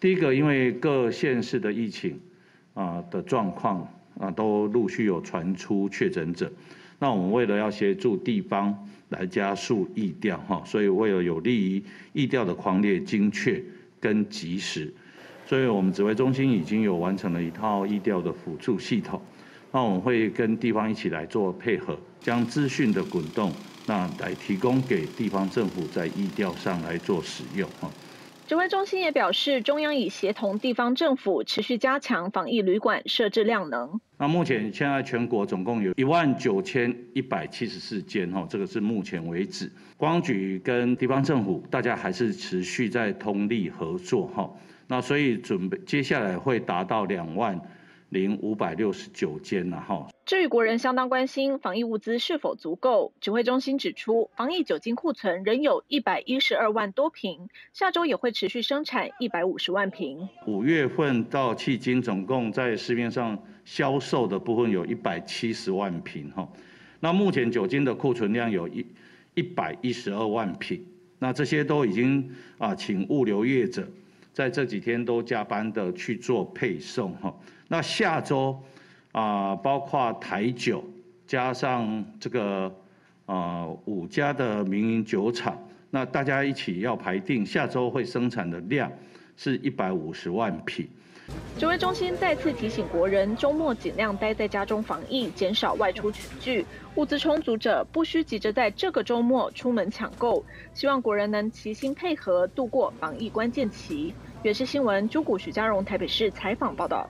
第一个，因为各县市的疫情啊的状况啊都陆续有传出确诊者，那我们为了要协助地方来加速疫调哈，所以为了有利于疫调的狂烈、精确跟及时，所以我们指挥中心已经有完成了一套疫调的辅助系统。那我们会跟地方一起来做配合，将资讯的滚动，那来提供给地方政府在疫调上来做使用哈。指挥中心也表示，中央已协同地方政府持续加强防疫旅馆设置量能。那目前现在全国总共有一万九千一百七十四间哈，这个是目前为止。光局跟地方政府大家还是持续在通力合作哈。那所以准备接下来会达到两万。零五百六十九间了哈。至于国人相当关心防疫物资是否足够，指挥中心指出，防疫酒精库存仍有一百一十二万多瓶，下周也会持续生产一百五十万瓶。五月份到迄今，总共在市面上销售的部分有一百七十万瓶哈。那目前酒精的库存量有一一百一十二万瓶，那这些都已经啊，请物流业者。在这几天都加班的去做配送哈，那下周啊，包括台酒加上这个啊五家的民营酒厂，那大家一起要排定，下周会生产的量是一百五十万瓶。指挥中心再次提醒国人，周末尽量待在家中防疫，减少外出群聚。物资充足者不需急着在这个周末出门抢购，希望国人能齐心配合，度过防疫关键期。原视新闻朱古徐家荣台北市采访报道。